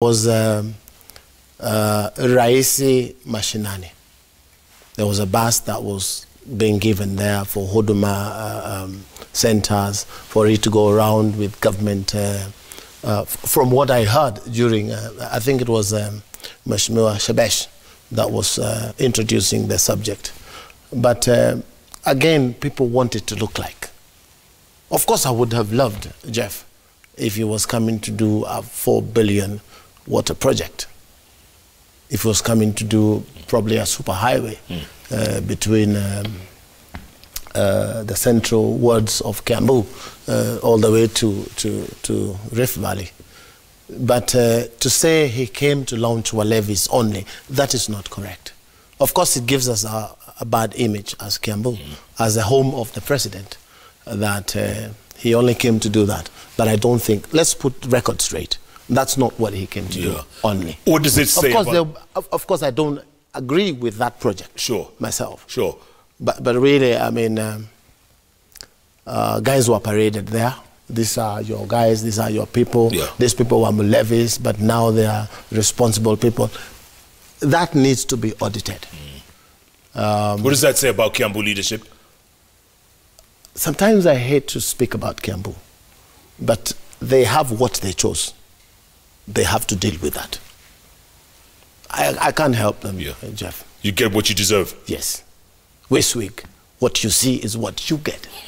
was um, uh, Raisi Mashinani. There was a bus that was being given there for Huduma uh, um, centers for it to go around with government. Uh, uh, from what I heard during, uh, I think it was um, Shebesh that was uh, introducing the subject. But uh, again, people wanted to look like. Of course, I would have loved Jeff if he was coming to do a four billion water project. If he was coming to do probably a super highway uh, between um, uh, the central wards of Kiambu uh, all the way to, to, to Rift Valley. But uh, to say he came to launch our levies only, that is not correct. Of course, it gives us a, a bad image as Kiambu, as the home of the president, that uh, he only came to do that. But I don't think, let's put record straight. That's not what he came to do Yeah. only. What does it say Of course, of, of course, I don't agree with that project. Sure. Myself. Sure. But, but really, I mean, um, uh, guys were paraded there. These are your guys, these are your people. Yeah. These people were levies, but now they are responsible people. That needs to be audited. what does that say about Kiambu leadership? Sometimes I hate to speak about Kiambu, but they have what they chose. They have to deal with that. I, I can't help them, Yeah. uh, Jeff. You get what you deserve. Yes. Westwick, what you see is what you get.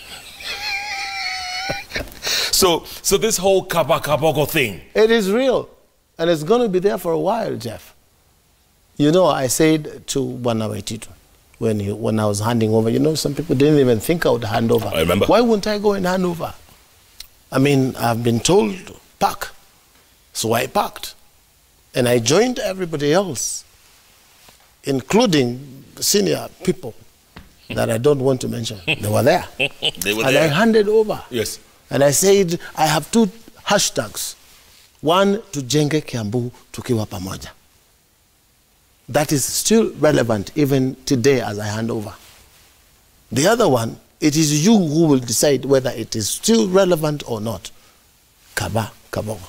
So, so this whole Kaba Kabogo thing, It is real, and it's going to be there for a while, Jeff. You know, I said to Wanawaititu when, he, when I was handing over, you know, some people didn't even think I would hand over. I remember. Why wouldn't I go and hand over? I mean, I've been told to park, so I packed And I joined everybody else, including senior people that I don't want to mention. They were there. they were and I handed over. Yes. And I said, I have two hashtags. One, tujenge Kiambu tukiwa pamoja. That is still relevant even today as I hand over. The other one, it is you who will decide whether it is still relevant or not. Kaba, Kabogo.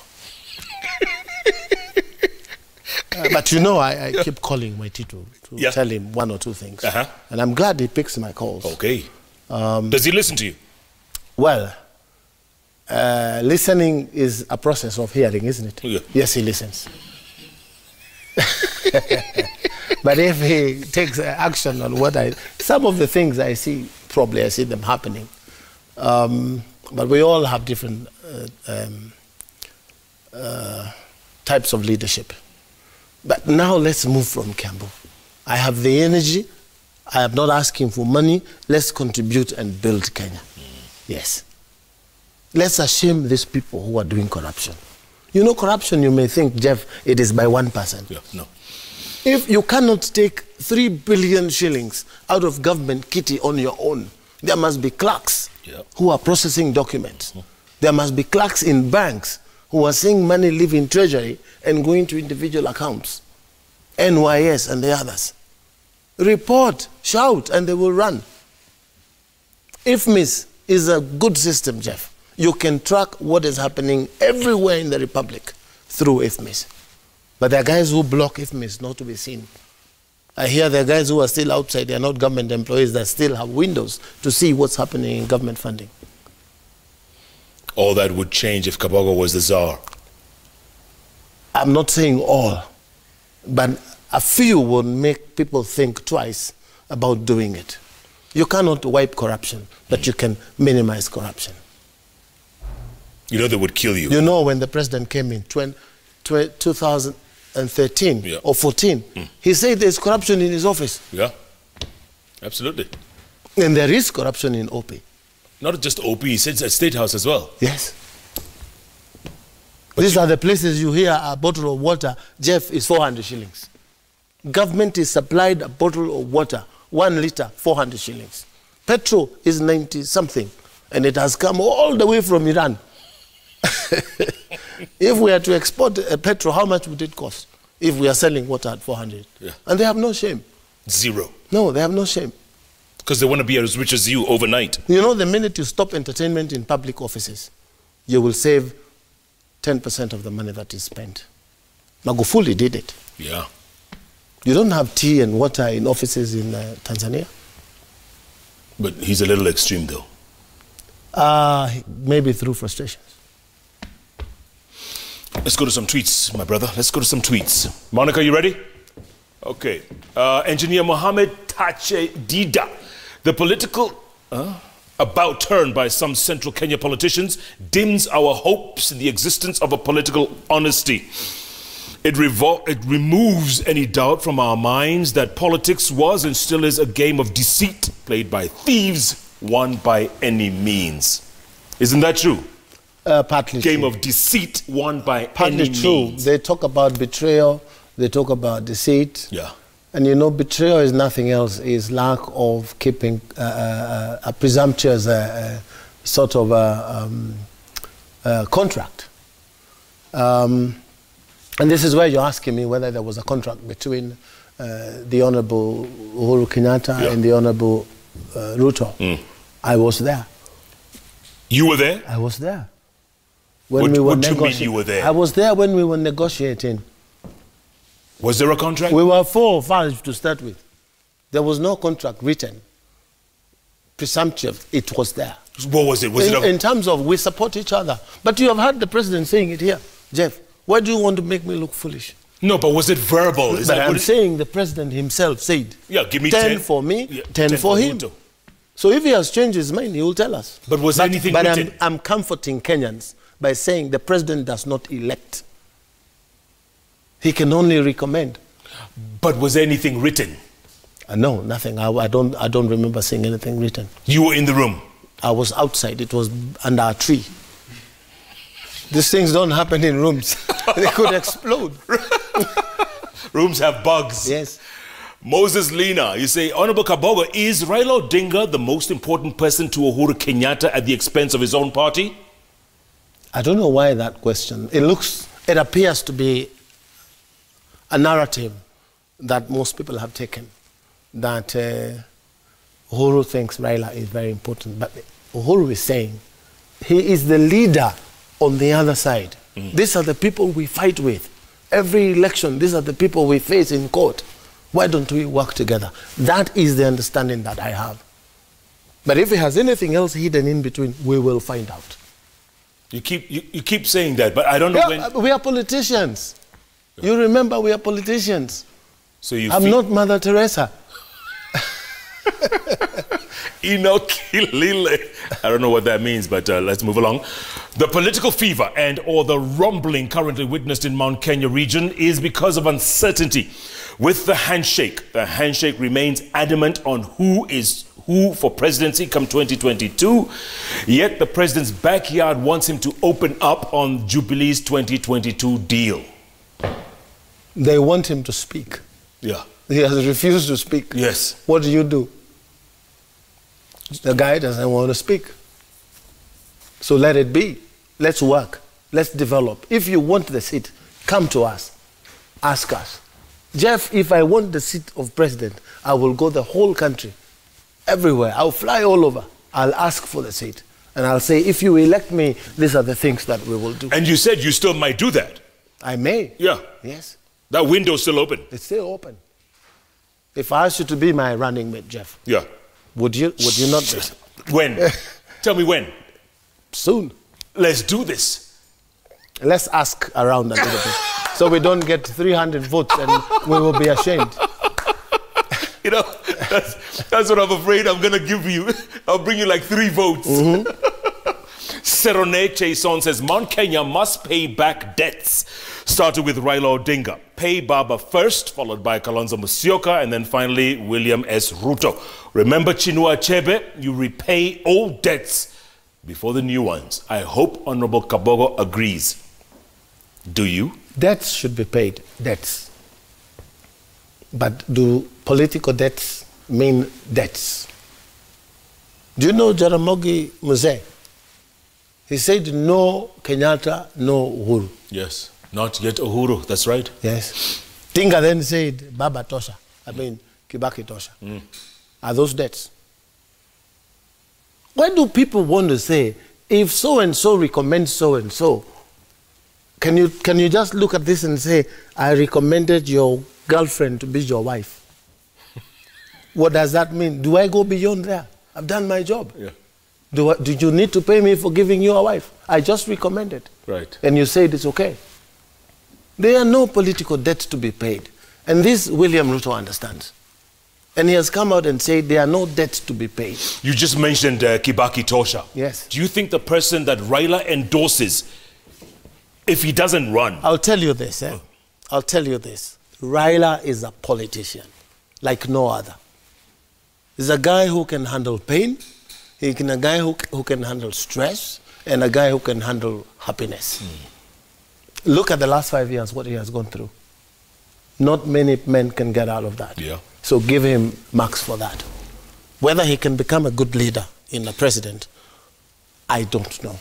Uh, but you know, I, I keep calling my Tito to Yeah. tell him one or two things. Uh-huh. And I'm glad he picks my calls. Okay. does he listen to you? Well, uh, listening is a process of hearing, isn't it? Yeah. Yes, he listens. but if he takes uh, action on what I, some of the things I see, probably I see them happening. Um, but we all have different uh, um, uh, types of leadership. But now let's move from Kiambu. I have the energy. I am not asking for money. Let's contribute and build Kenya. Yes. Let's shame these people who are doing corruption. You know, corruption, you may think, Jeff, it is by one person. Yeah. No. If you cannot take three billion shillings out of government kitty on your own, there must be clerks Yeah. who are processing documents. Uh-huh. There must be clerks in banks who are seeing money leave in treasury and going to individual accounts. NYS and the others. Report, shout, and they will run. IFMIS is a good system, Jeff. You can track what is happening everywhere in the Republic through IFMIS. But there are guys who block IFMIS not to be seen. I hear there are guys who are still outside, they are not government employees that still have windows to see what's happening in government funding. All that would change if Kabogo was the czar. I'm not saying all, but a few will make people think twice about doing it. You cannot wipe corruption, but you can minimize corruption. You know they would kill you. You know, when the president came in 20, 2013 Yeah. or 14, hmm. he said there's corruption in his office. Yeah. Absolutely. And there is corruption in OP. Not just OP, he sits at State House as well. Yes. These are the places you hear a bottle of water, Jeff, is 400 shillings. Government is supplied a bottle of water, one liter, 400 shillings. Petrol is 90 something, and it has come all the way from Iran. if we are to export uh, petrol, how much would it cost if we are selling water at 400? Yeah. And they have no shame. Zero. No, they have no shame. Because they want to be as rich as you overnight. You know, the minute you stop entertainment in public offices, you will save 10% of the money that is spent. Magufuli did it. Yeah. You don't have tea and water in offices in uh, Tanzania. But he's a little extreme, though. Uh, maybe through frustrations. Let's go to some tweets, my brother. Let's go to some tweets. Monica, you ready? Okay. Uh, Engineer Mohammed Tache Dida. The political uh, about turn by some central Kenya politicians dims our hopes in the existence of a political honesty. It, revol- it removes any doubt from our minds that politics was and still is a game of deceit played by thieves, won by any means. Isn't that true? Uh, partly Game true. of deceit won by partly any true. means. They talk about betrayal. They talk about deceit. Yeah. And you know, betrayal is nothing else. Is lack of keeping uh, uh, a presumptuous uh, uh, sort of uh, um, uh, contract. Um, and this is where you're asking me whether there was a contract between uh, the Honorable Uhuru Kenyatta Yeah. and the Honorable uh, Ruto. I was there. You were there? I was there. When What- we were what do you mean you were there? I was there when we were negotiating. Was there a contract? We were four or five to start with. There was no contract written. Presumptive, it was there. what was it? Was in, it a, in terms of we support each other. But you have heard the president saying it here. Jeff, why do you want to make me look foolish? no, but was it verbal? Is but that I'm saying the president himself said, Yeah, give me 10, 10. for me, Yeah, 10, 10 for him. So if he has changed his mind, he will tell us. But was anything But I'm. I'm comforting Kenyans by saying the president does not elect. He can only recommend. But was anything written? Uh, no, nothing. I, I, don't, I don't remember seeing anything written. You were in the room. I was outside. It was under a tree. These things don't happen in rooms. they could explode. Rooms have bugs. Yes. Moses Lina, you say, Honorable Kabogo, is Raila Odinga the most important person to Uhuru Kenyatta at the expense of his own party? I don't know why that question. It looks, it appears to be a narrative that most people have taken that uh, Uhuru thinks Raila is very important. But Uhuru is saying he is the leader on the other side. These are the people we fight with. Every election, these are the people we face in court. Why don't we work together? That is the understanding that I have. But if he has anything else hidden in between, we will find out. You keep, you, you keep saying that, but I don't know Yeah, when. we are politicians. You remember we are politicians. So you I'm not Mother Teresa. Enoch Kilile. I don't know what that means, but uh, let's move along. The political fever and or the rumbling currently witnessed in Mount Kenya region is because of uncertainty. With the handshake, the handshake remains adamant on who is who for presidency come 2022. Yet the president's backyard wants him to open up on Jubilee's 2022 deal. They want him to speak. Yeah. He has refused to speak. Yes. What do you do? The guy doesn't want to speak. So let it be. Let's work. Let's develop. If you want the seat, come to us. Ask us. Jeff, if I want the seat of president, I will go the whole country, everywhere. I'll fly all over. I'll ask for the seat. And I'll say, if you elect me, these are the things that we will do. And you said you still might do that. I may. Yeah. Yes. That window's still open. It's still open. If I asked you to be my running mate, Jeff, Yeah. would you, would you not be? When? Tell me when. Soon. Let's do this. Let's ask around a little bit. So we don't get 300 votes and we will be ashamed. You know, that's, that's what I'm afraid I'm going to give you. I'll bring you like three votes. Mm-hmm. Serone Chason says Mount Kenya must pay back debts. starting with Raila Odinga. Pay Baba first, followed by Kalonzo Musyoka, and then finally William S. Ruto. Remember Chinua Achebe? You repay old debts before the new ones. I hope Honorable Kabogo agrees. Do you? Debts should be paid. Debts. But do political debts mean debts? Do you know Jaramogi Muzee? He said, no Kenyatta, no Uhuru. Yes. Not yet Uhuru. That's right. Yes. Tinga then said, Baba Tosha. I mean, Kibaki Tosha. Mm. Are those debts? Why do people want to say, if so and so recommends so and so, Can you, can you just look at this and say, I recommended your girlfriend to be your wife? what does that mean? Do I go beyond there? I've done my job. Yeah. Do, do you need to pay me for giving you a wife? I just recommended. Right. And you said it's okay. There are no political debts to be paid. And this William Ruto understands. And he has come out and said there are no debts to be paid. You just mentioned uh, Kibaki Tosha. Yes. Do you think the person that Raila endorses, if he doesn't run, I'll tell you this, eh? I'll tell you this. Raila is a politician like no other. He's a guy who can handle pain, he's a guy who, who can handle stress, and a guy who can handle happiness. Hmm. Look at the last five years, what he has gone through. Not many men can get out of that. Yeah. So give him marks for that. Whether he can become a good leader in the president, I don't know.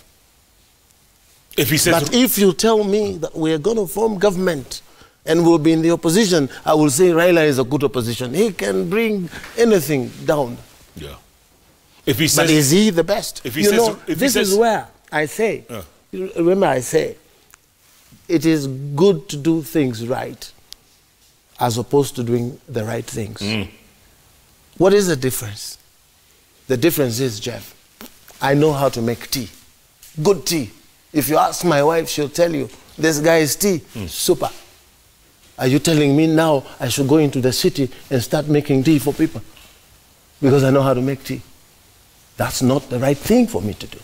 if he says, But if you tell me that we are going to form government and we'll be in the opposition, I will say Raila is a good opposition. He can bring anything down. yeah. If he But is he the best? if he you says- know, if he this says- is where I say, Yeah. remember I say, it is good to do things right as opposed to doing the right things. Mm. What is the difference? The difference is, Jeff, I know how to make tea. Good tea. If you ask my wife, she'll tell you, this guy is tea. Mm. Super. Are you telling me now I should go into the city and start making tea for people? Because I know how to make tea. That's not the right thing for me to do.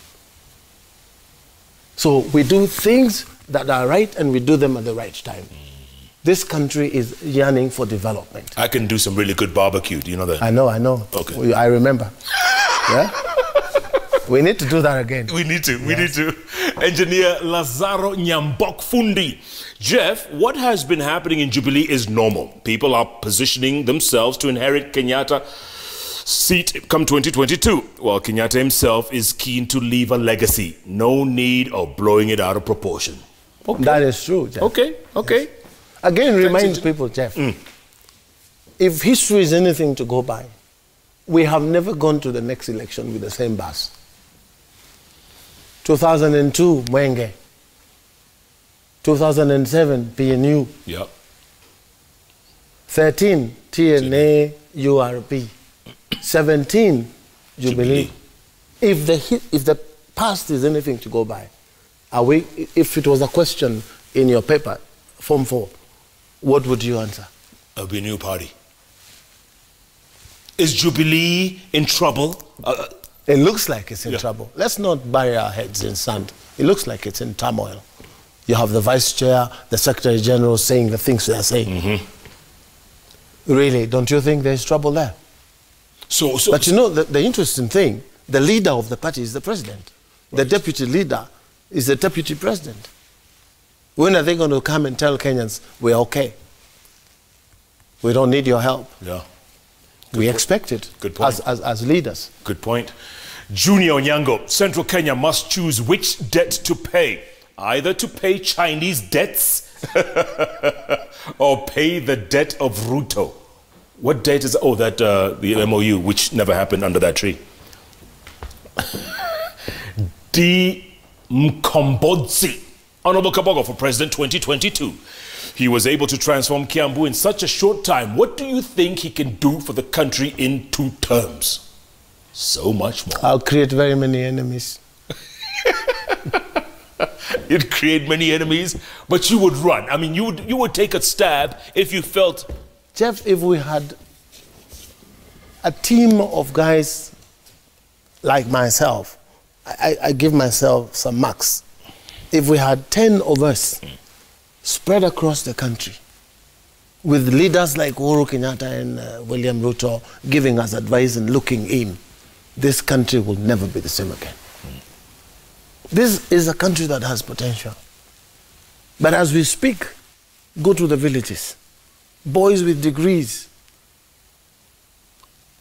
So we do things that are right and we do them at the right time. This country is yearning for development. I can do some really good barbecue. Do you know that? I know, I know. Okay. I remember. yeah? We need to do that again. We need to. We need to. Engineer Lazaro Nyambok Fundi. Jeff, what has been happening in Jubilee is normal. People are positioning themselves to inherit Kenyatta seat come 2022. While Kenyatta himself is keen to leave a legacy. No need of blowing it out of proportion. Okay. That is true, Jeff. Okay. Okay. Again, remind to- people, Jeff, mm. if history is anything to go by, we have never gone to the next election with the same bus. 2002, Mwenge. 2007, PNU. Yeah. 13, TNA, URP. 17, Jubilee. Jubilee. If the, if the past is anything to go by, are we, if it was a question in your paper, Form 4, what would you answer? Be a new party. Is Jubilee in trouble? Uh, It looks like it's in Yeah. trouble. Let's not bury our heads in sand. It looks like it's in turmoil. You have the vice chair, the secretary general saying the things they're saying. Mm-hmm. Really, don't you think there's trouble there? So, so, But you know, the, the interesting thing, the leader of the party is the president. The deputy leader is the deputy president. When are they going to come and tell Kenyans, we're okay? We don't need your help. yeah. we expect it Good point. As, as, as leaders. Good point. Junior Onyango, Central Kenya must choose which debt to pay. Either to pay Chinese debts or pay the debt of Ruto. What date is, oh, that, uh, the MOU, which never happened under that tree. D. Mkombodzi, Honorable Kabogo for President 2022. He was able to transform Kiambu in such a short time. What do you think he can do for the country in two terms? So much more. I'll create very many enemies. You'd create many enemies, but you would run. I mean, you would, you would take a stab if you felt, Jeff, if we had a team of guys like myself, I, I give myself some marks. If we had 10 of us spread across the country with leaders like Uhuru Kenyatta and uh, William Ruto giving us advice and looking in, this country will never be the same again. This is a country that has potential. But as we speak, go to the villages boys with degrees,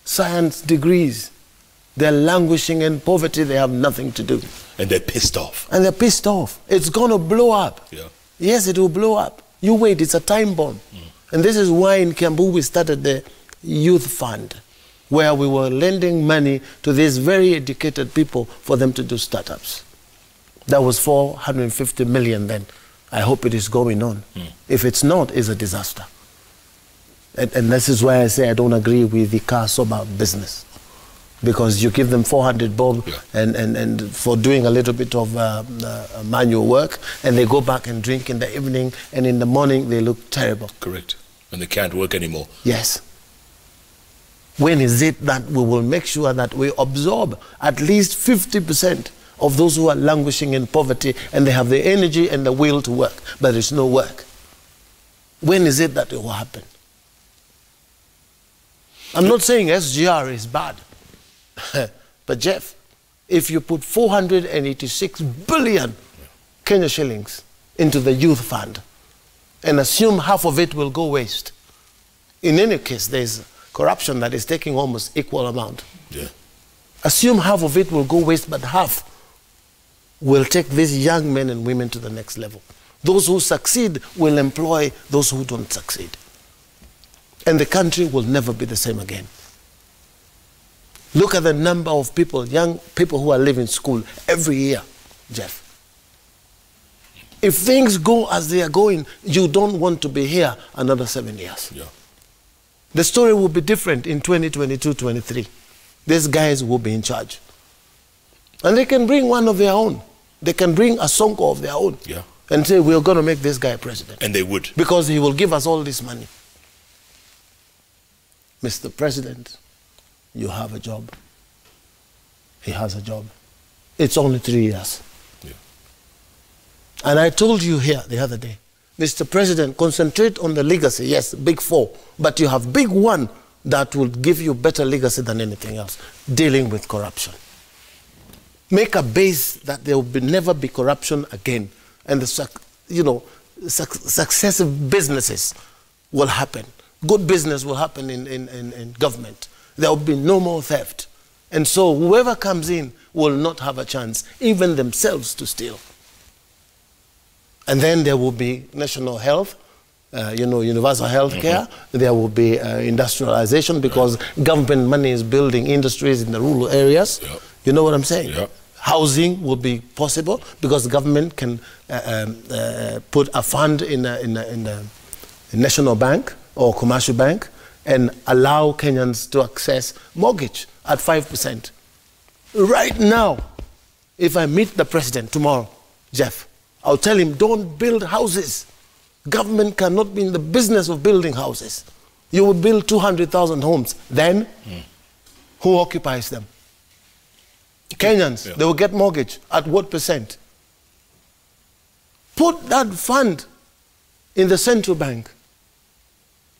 science degrees, they're languishing in poverty, they have nothing to do. and they're pissed off. And they're pissed off. It's going to blow up. Yeah. Yes, it will blow up. You wait, it's a time bomb. Mm. And this is why in Kiambu we started the youth fund, where we were lending money to these very educated people for them to do startups. That was 450 million then. I hope it is going on. Mm. If it's not, it's a disaster. And, and this is why I say I don't agree with the car sober business. Because you give them 400 bob Yeah. and, and, and for doing a little bit of uh, uh, manual work, and they go back and drink in the evening, and in the morning they look terrible. Correct. And they can't work anymore. Yes. When is it that we will make sure that we absorb at least 50% of those who are languishing in poverty and they have the energy and the will to work, but there's no work? When is it that it will happen? I'm not saying SGR is bad, but Jeff, if you put 486 billion Kenya shillings into the youth fund and assume half of it will go waste, in any case, there's corruption that is taking almost equal amount. Yeah. Assume half of it will go waste, but half will take these young men and women to the next level. Those who succeed will employ those who don't succeed. And the country will never be the same again. Look at the number of people, young people who are leaving school every year, Jeff. If things go as they are going, you don't want to be here another seven years. Yeah. The story will be different in 2022 23. These guys will be in charge. And they can bring one of their own. They can bring a Sonko of their own Yeah. and say, We're going to make this guy president And they would. because he will give us all this money. Mr. President, you have a job. He has a job. It's only three years. Yeah. And I told you here the other day, Mr. President, concentrate on the legacy. Yes, big four, but you have big one that will give you better legacy than anything else dealing with corruption. Make a base that there will be, never be corruption again, and the you know successive businesses will happen. Good business will happen in, in, in, in government. There will be no more theft. And so whoever comes in will not have a chance, even themselves, to steal. And then there will be national health, uh, you know, universal health care. There will be uh, industrialization because government money is building industries in the rural areas. Yeah. You know what I'm saying? Yeah. Housing will be possible because the government can uh, um, uh, put a fund in a, in, a, in a national bank or commercial bank and allow Kenyans to access mortgage at 5%. Right now, if I meet the president tomorrow, Jeff, I'll tell him don't build houses. Government cannot be in the business of building houses. You will build 200,000 homes. Then, who occupies them? Kenyans. Yeah. They will get mortgage. At what percent? Put that fund in the central bank.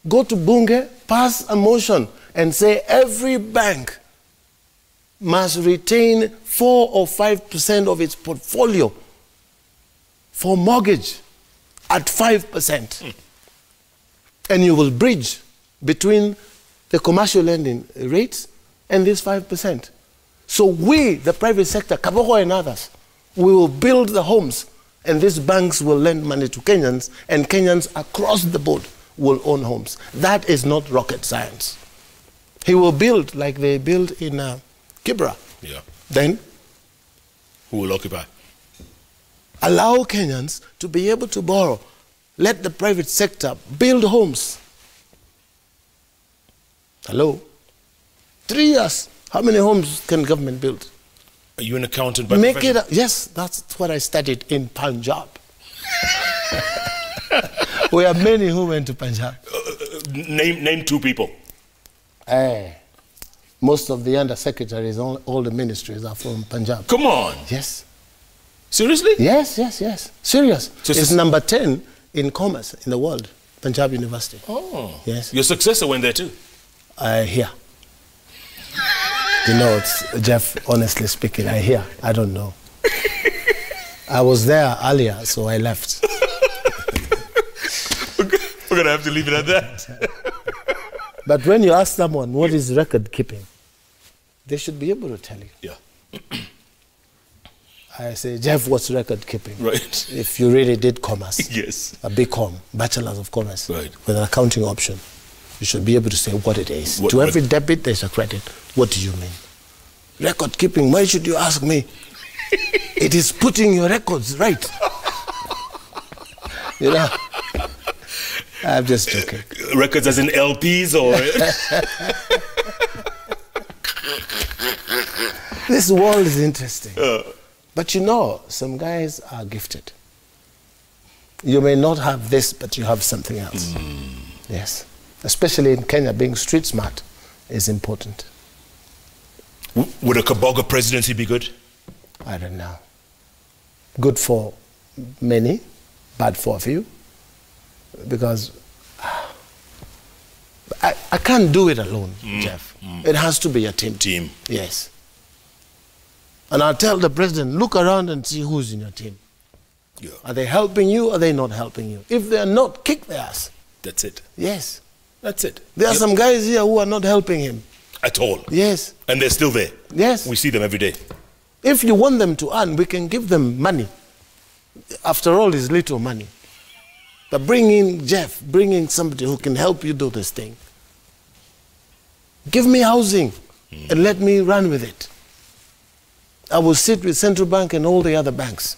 Go to Bunge, pass a motion, and say every bank must retain 4 or 5% of its portfolio for mortgage at 5%. And you will bridge between the commercial lending rates and this 5%. So we, the private sector, Kabogo and others, we will build the homes and these banks will lend money to Kenyans and Kenyans across the board will own homes. That is not rocket science. He will build like they build in uh, Kibra. Yeah. Then Who will occupy? allow Kenyans to be able to borrow. Let the private sector build homes. Hello? Three years. How many homes can government build? Are you an accountant by Make it profession? up. Yes, that's what I studied in Punjab. we are many who went to Punjab. Uh, uh, uh, name, name two people. Eh, most of the undersecretaries, all, all the ministries are from Punjab. Come on. Yes. Seriously? Yes, yes, yes. Serious. So it's it's- number 10 in commerce in the world, Punjab University. Oh. Yes. Your successor went there too. I hear. You know, it's, Jeff, honestly speaking, I hear. I don't know. I was there earlier, so I left. We're gonna have to leave it at that. But when you ask someone what is record keeping, they should be able to tell you. yeah. I say, Jeff, what's record keeping? Right. If you really did commerce, Yes. a BCom, Bachelor's of Commerce, Right. with an accounting option, you should be able to say what it is. What- to what- every debit, there's a credit. What do you mean? Record keeping, why should you ask me? it is putting your records right. You know? I'm just joking. Records as in LPs or. This world is interesting. Uh. But you know, some guys are gifted. You may not have this, but you have something else. Hmm. Yes. Especially in Kenya, being street smart is important. W- Would a Kabogo presidency be good? I don't know. Good for many, bad for a few. Because I, I can't do it alone, mm, Jeff. Mm. It has to be a team. Team. Yes. And I'll tell the president, look around and see who's in your team. Yeah. Are they helping you? Are they not helping you? If they're not, kick their ass. That's it. Yes. That's it. There are Yeah. some guys here who are not helping him. At all. Yes. And they're still there. Yes. We see them every day. If you want them to earn, we can give them money. After all, it's little money. But bring in Jeff, bring in somebody who can help you do this thing. Give me housing and let me run with it. I will sit with central bank and all the other banks.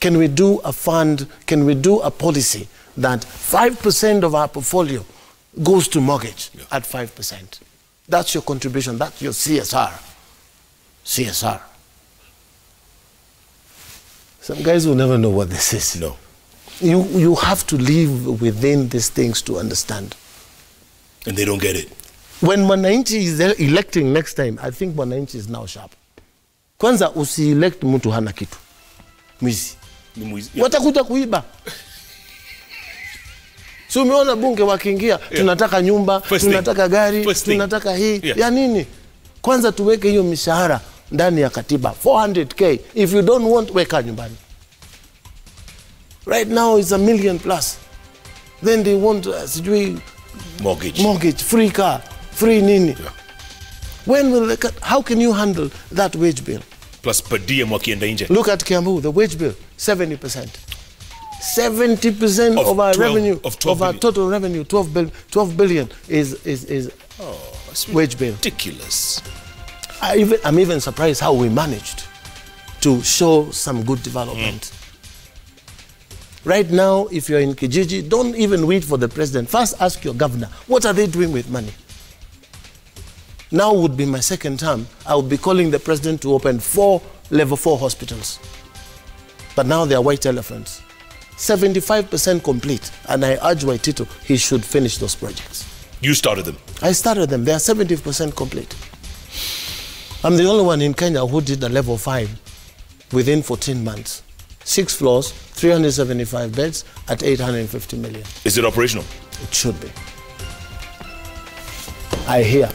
Can we do a fund? Can we do a policy that 5% of our portfolio goes to mortgage at 5%? That's your contribution. That's your CSR. CSR. Some guys will never know what this is. No. You, you have to live within these things to understand. And they don't get it. When Mwananchi is el- electing next time, I think Mwananchi is now sharp. Kwanza usielect mtu hana kitu. Mwizi. Ni mwizi- yeah. Watakuja kuiba. Si umeona bunge wakiingia, tunataka nyumba, First thing. tunataka gari, First thing. tunataka hii. Yeah. Ya nini? Kwanza tuweke hiyo mishahara ndani ya katiba 400k. If you don't want, weka nyumbani. Right now it's a million plus. Then they want uh, sijui Mortgage. mortgage, free car, free nini. Yeah. When will they? How can you handle that wage bill? Plus per diem wakienda nje. Look at Kiambu, the wage bill, 70%. 70% Of of, our 12 revenue, of 12 our billion. total revenue, 12, bil- 12 billion is, is, is That's wage bill. ridiculous. I even, I'm even surprised how we managed to show some good development. Right now, if you're in Kijiji, don't even wait for the president. First, ask your governor, what are they doing with money? Now would be my second term. I would be calling the president to open four level four hospitals. But now they are white elephants. 75% complete. And I urge Waititu, he should finish those projects. You started them. I started them. They are 70% complete. I'm the only one in Kenya who did a level five within 14 months. Six floors, 375 beds at 850 million. Is it operational? It should be. I hear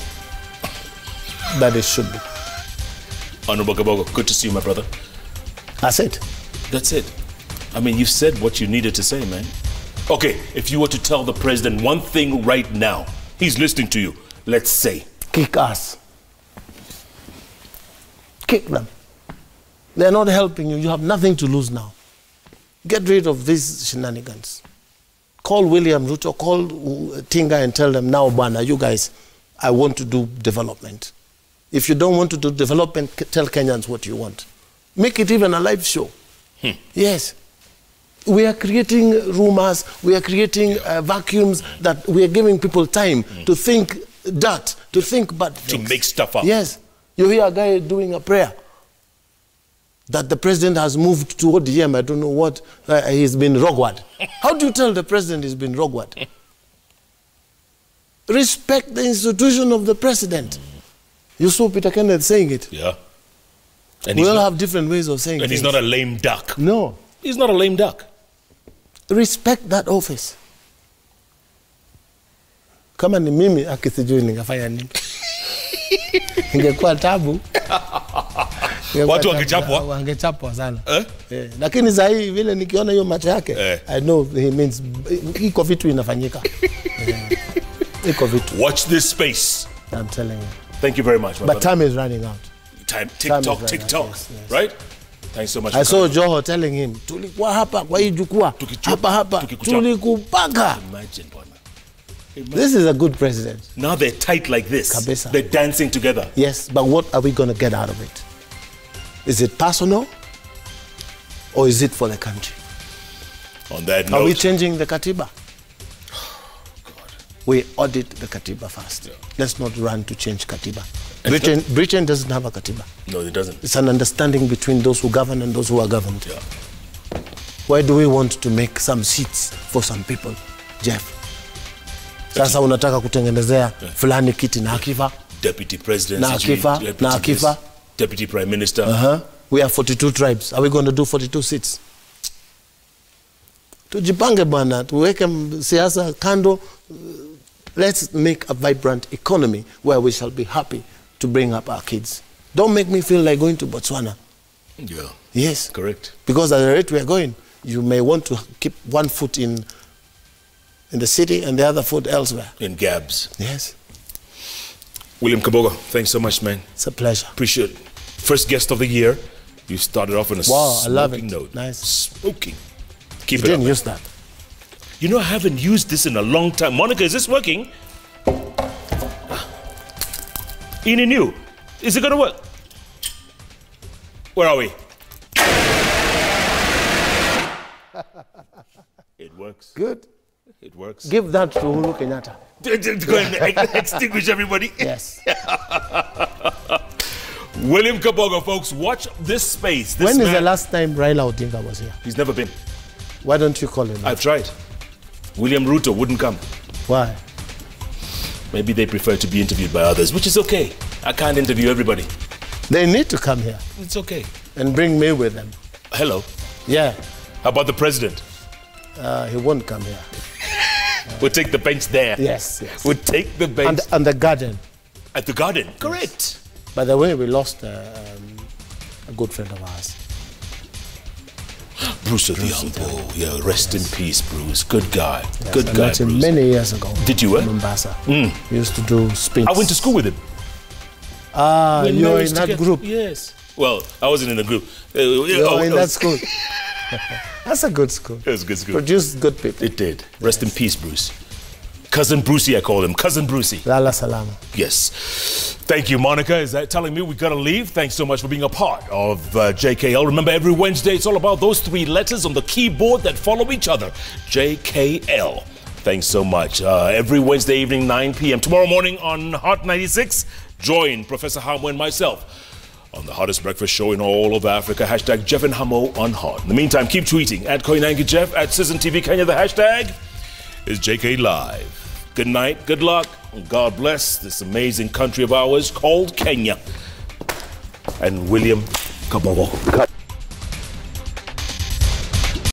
that it should be. Honorable good to see you, my brother. That's it. That's it. I mean, you've said what you needed to say, man. Okay, if you were to tell the president one thing right now, he's listening to you. Let's say. Kick us. Kick them. They're not helping you. You have nothing to lose now. Get rid of these shenanigans. Call William Ruto, call Tinga and tell them, now, Bwana, you guys, I want to do development. If you don't want to do development, tell Kenyans what you want. Make it even a live show. Yes. We are creating rumors, we are creating uh, vacuums that we are giving people time to think that, to think bad things. To make stuff up. Yes. You hear a guy doing a prayer that the president has moved to ODM, I don't know what, uh, he's been rogward. How do you tell the president he's been rogward? Respect the institution of the president. You saw Peter Kenneth saying it. Yeah. And, we all not, have different ways of saying it. and he's not a lame duck. No. He's not a lame duck. respect that office kama ni mimi akisijui ningefanya nini ingekuwa tabu Watu wangechapwa? wangechapwa sana Eh? Eh, lakini saa hii vile nikiona hiyo macho yake Eh. i know he means iko vitu inafanyika Eh, iko vitu Watch this space. i'm telling you Thank you very much, but brother. time is running out Time, time TikTok, right, TikTok. yes, yes. Right? Thanks so much. i saw joho telling him tulikuwa hapa kwa hii jukwaa hapa hapa tulikupaka Imagine, bwana. this is a good president Now they're tight like this. Kabisa. They're dancing together. Yes, but what are we going to get out of it? Is it personal or is it for the country? On that note, Are we changing the Katiba? We audit the Katiba first. Yeah. Let's not run to change Katiba. Britain, Britain doesn't have a Katiba. no, it doesn't. It's an understanding between those who govern and those who are governed. Yeah. Why do we want to make some seats for some people, Jeff? Sasa unataka kutengenezea fulani kiti na akifa. Deputy President, Na akifa, na akifa. Deputy Prime Minister. Uh-huh. We have 42 tribes. Are we going to do 42 seats? Tujipange bwana, tuweke siasa kando. Let's make a vibrant economy where we shall be happy to bring up our kids. Don't make me feel like going to Botswana. Yeah, Yes. correct. Because at the rate we are going, you may want to keep one foot in in the city and the other foot elsewhere. In Gabs. Yes. William Kabogo, thanks so much, man. It's a pleasure. Appreciate it. First guest of the year. You started off on a Wow, I love smoking it. note. Nice. Smoking. You Keep it didn't up. use that. You know, I haven't used this in a long time. Monica, is this working? Ah. Ini new. Is it gonna work? Where are we? It works. Good. It works. Give that to Uhuru Kenyatta. Go and extinguish everybody. Yes. William Kabogo, folks, watch this space. This when is man, the last time Raila Odinga was here? He's never been. Why don't you call him? I've tried. William Ruto wouldn't come. Why? Maybe they prefer to be interviewed by others, which is okay. I can't interview everybody. They need to come here It's okay. and bring me with them. Hello. Yeah. How about the president? Uh, he won't come here. We'll take the bench there. Yes, yes. We'll take the bench And, and the garden. at the garden. Correct. By the way, we lost uh, um, a good friend of ours. Bruce Odhiambo. Yeah, rest in peace, Bruce. Good guy. Good I guy, met him Bruce. many years ago. Did you, eh? Mombasa. We used to do spins. I went to school with him. Ah, We you're in that group. Yes. Well, I wasn't in the group. Uh, You're oh, in it that school. That's a good school. It was a good school. Produced good people. It did. Rest in peace, Bruce. Cousin Brucey, I call him. Cousin Brucey. Lala Salama. Yes. Thank you, Monica. Is that telling me we've gotta leave? Thanks so much for being a part of uh, JKL. Remember, every Wednesday it's all about those three letters on the keyboard that follow each other. JKL. Thanks so much. Uh, every Wednesday evening, 9 p.m. Tomorrow morning on Hot 96, join Professor Hamo and myself on the hottest breakfast show in all of Africa. Hashtag Jeff and Hamo on Hot. In the meantime, keep tweeting at Koinange Jeff, at Citizen TV Kenya. The hashtag is JK Live. Good night, good luck, and God bless this amazing country of ours called Kenya. And William Kabogo.